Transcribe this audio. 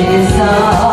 is all